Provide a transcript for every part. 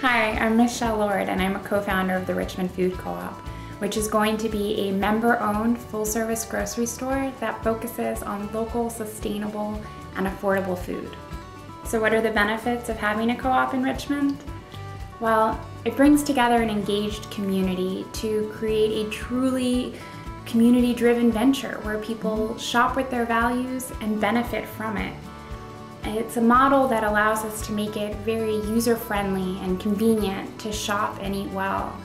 Hi, I'm Michele Lord and I'm a co-founder of the Richmond Food Co-op, which is going to be a member-owned full-service grocery store that focuses on local, sustainable, and affordable food. So what are the benefits of having a co-op in Richmond? Well, it brings together an engaged community to create a truly community-driven venture where people shop with their values and benefit from it. It's a model that allows us to make it very user-friendly and convenient to shop and eat well.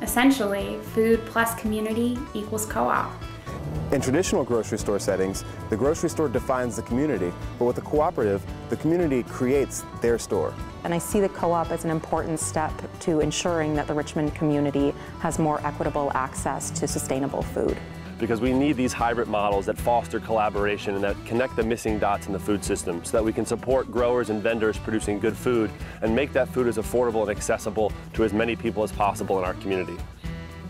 Essentially, food plus community equals co-op. In traditional grocery store settings, the grocery store defines the community, but with a cooperative, the community creates their store. And I see the co-op as an important step to ensuring that the Richmond community has more equitable access to sustainable food. Because we need these hybrid models that foster collaboration and that connect the missing dots in the food system so that we can support growers and vendors producing good food and make that food as affordable and accessible to as many people as possible in our community.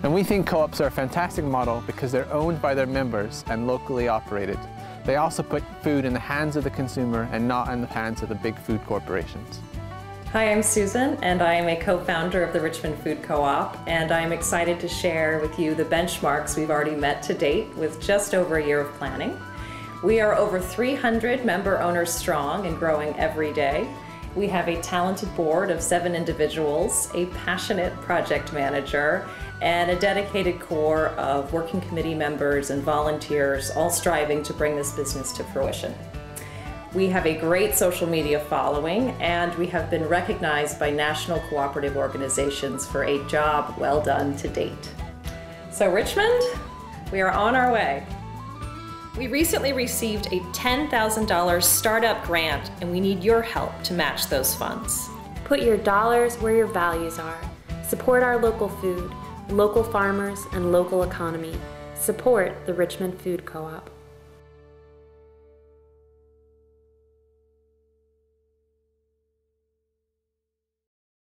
And we think co-ops are a fantastic model because they're owned by their members and locally operated. They also put food in the hands of the consumer and not in the hands of the big food corporations. Hi, I'm Susan, and I am a co-founder of the Richmond Food Co-op, and I'm excited to share with you the benchmarks we've already met to date with just over a year of planning. We are over 300 member owners strong and growing every day. We have a talented board of seven individuals, a passionate project manager, and a dedicated core of working committee members and volunteers, all striving to bring this business to fruition. We have a great social media following, and we have been recognized by national cooperative organizations for a job well done to date. So, Richmond, we are on our way. We recently received a $10,000 startup grant, and we need your help to match those funds. Put your dollars where your values are. Support our local food local farmers, and local economy. Support the Richmond Food Co-op.